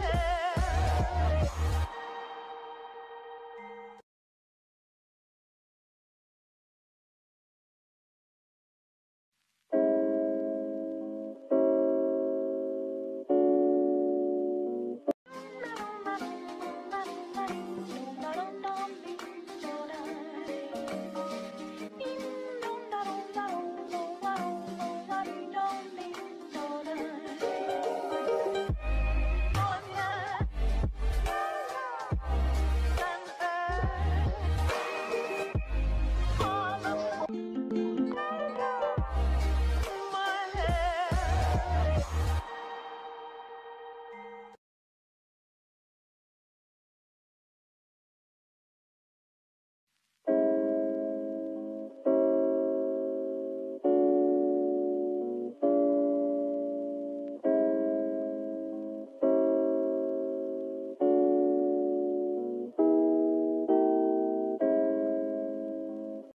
है